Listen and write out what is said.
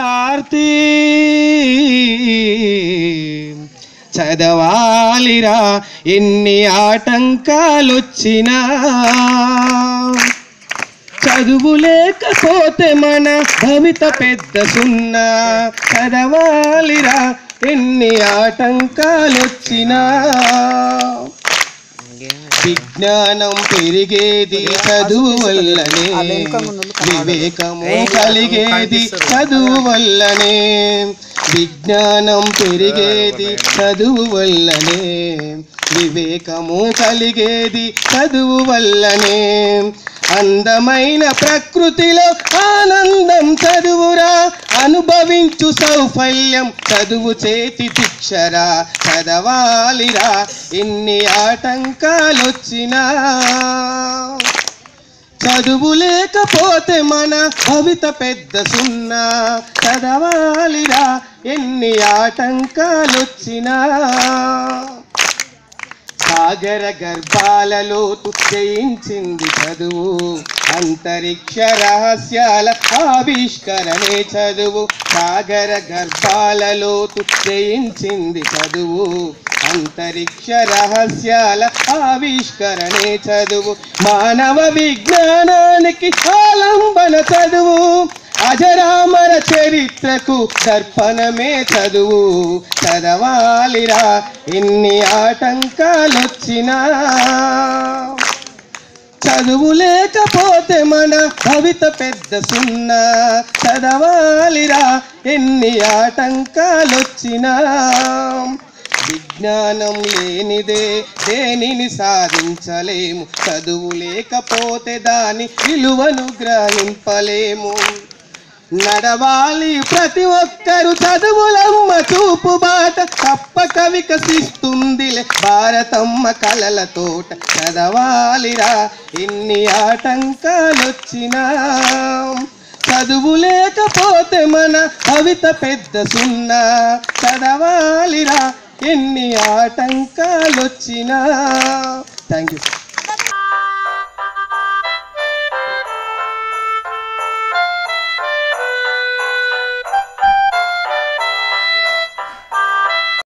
ఆర్తి చదవాలిరా ఎన్ని ఆటంకాలొచ్చినా. చదువు లేకపోతే మన భవిత పెద్ద సున్నా. చదవాలిరా ఎన్ని ఆటంకాలొచ్చినా. విజ్ఞానం పెరిగేది చదువు వల్లనే వివేకము కలిగేది చదువు వల్లనే విజ్ఞానం పెరిగేది చదువు వల్లనే వివేకము కలిగేది చదువు వల్లనే అందమైన ప్రకృతిలో ఆనందం చదువురా అనుభవించు సౌఫల్యం చదువు చేతి భిక్షరా చదవాలిరా ఎన్ని ఆటంకాలొచ్చినా. చదువు లేకపోతే మన భవిత పెద్ద సున్నా. చదవాలిరా ఎన్ని ఆటంకాలొచ్చినా. సాగర గర్భాలలోతు జయించింది చదువు. అంతరిక్ష రహస్యాల ఆవిష్కరణే చదువు. సాగర గర్భాలలోతు జయించింది చదువు. అంతరిక్ష రహస్యాల ఆవిష్కరణే చదువు. మానవ విజ్ఞానానికి ఆలంబన చదువు. అజరామర చరిత్రకు దర్పణమే చదువు. చదవాలిరా ఎన్ని ఆటంకాలొచ్చినా. చదువు లేకపోతే మన కవిత పెద్ద సున్నా. చదవాలిరా ఎన్ని ఆటంకాలొచ్చినా. విజ్ఞానం లేనిదే దేనిని సాధించలేము. చదువు లేకపోతే దాని విలువను గ్రహింపలేము. నడవాలి ప్రతి ఒక్కరు చదువులమ్మ చూపు బాట. తప్పక వికసిస్తుందిలే భారతమ్మ కలల తోట. చదవాలిరా ఎన్ని ఆటంకాలొచ్చినా. చదువు లేకపోతే మన కవిత పెద్ద సున్నా. చదవాలిరా ఎన్ని ఆటంకాలొచ్చినా. Thank you